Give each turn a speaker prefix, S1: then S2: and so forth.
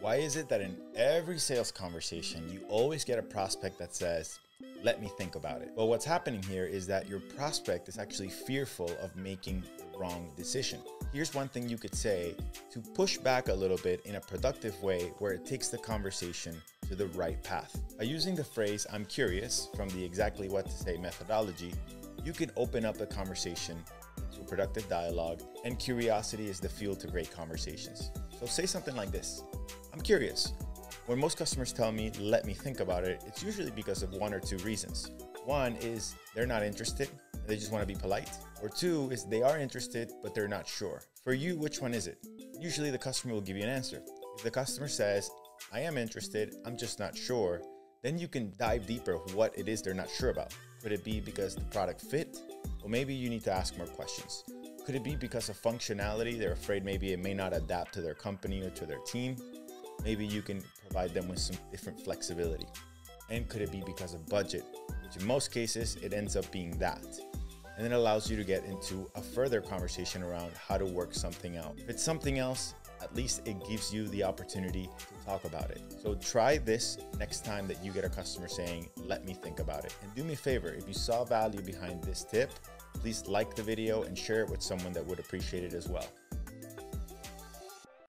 S1: Why is it that in every sales conversation, you always get a prospect that says, let me think about it? Well, what's happening here is that your prospect is actually fearful of making the wrong decision. Here's one thing you could say to push back a little bit in a productive way where it takes the conversation to the right path. By using the phrase, I'm curious, from the exactly what to say methodology, you can open up a conversation to productive dialogue, and curiosity is the fuel to great conversations. So say something like this I'm curious. When most customers tell me, let me think about it, it's usually because of one or two reasons. One is they're not interested, they just want to be polite. Or two is they are interested, but they're not sure. For you, which one is it? Usually the customer will give you an answer. If the customer says, I am interested, I'm just not sure, then you can dive deeper what it is they're not sure about. Could it be because the product fit? Maybe you need to ask more questions. Could it be because of functionality? They're afraid maybe it may not adapt to their company or to their team maybe you can provide them with some different flexibility. And could it be because of budget? Which in most cases, it ends up being that. And then allows you to get into a further conversation around how to work something out. If it's something else, at least it gives you the opportunity to talk about it. So try this next time that you get a customer saying, let me think about it. And do me a favor, if you saw value behind this tip, please like the video and share it with someone that would appreciate it as well.